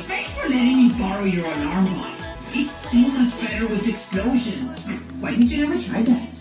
Thanks for letting me borrow your alarm watch. It seems much better with explosions. Why did you never try that?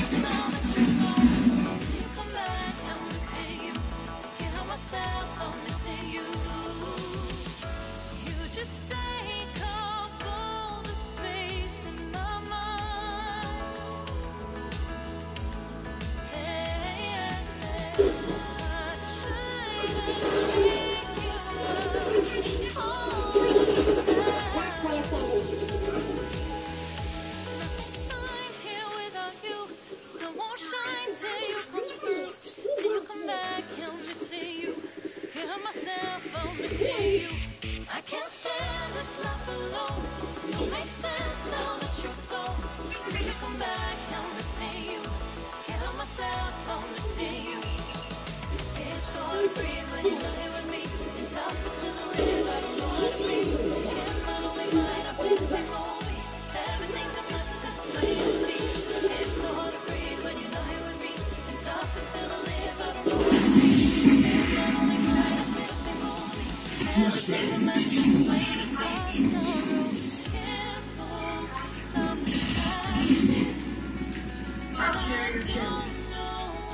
It's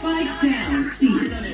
Spike down, see.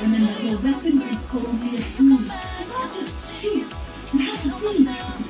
and then the weapon is colonial truth. Not just shoot. You have to think.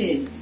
included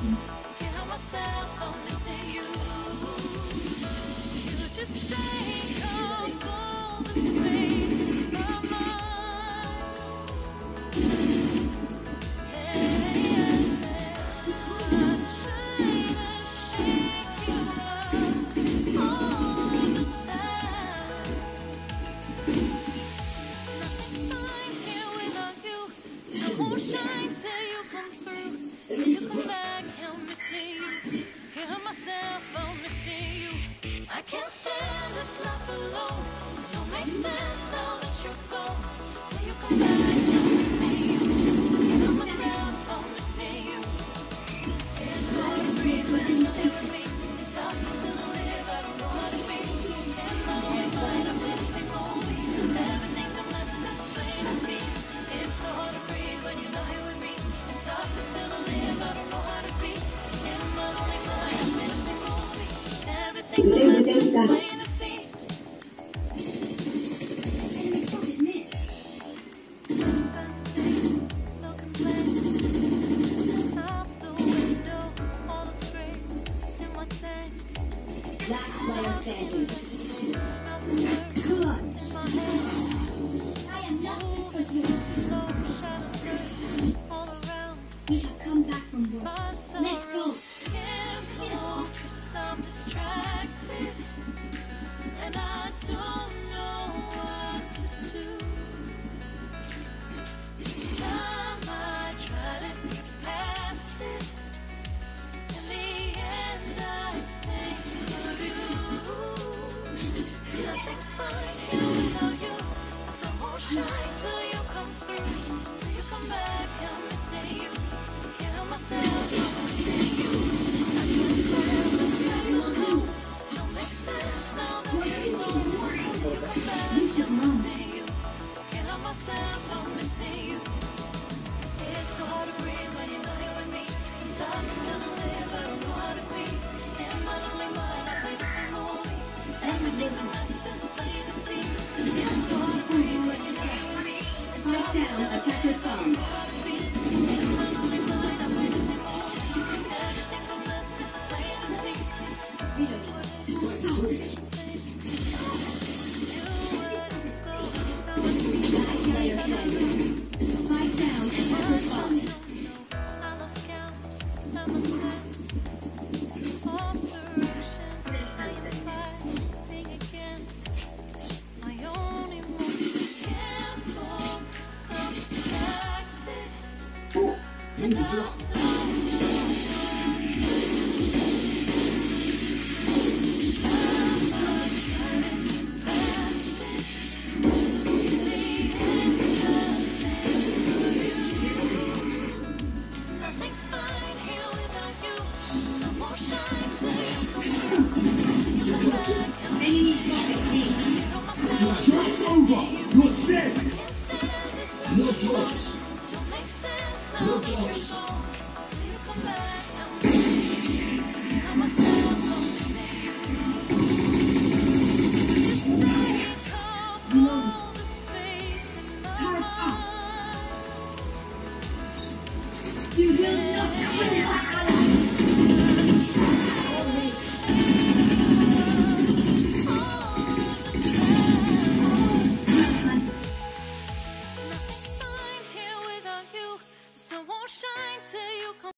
Can't help myself, I'm missing you. You just stay. ちょっと!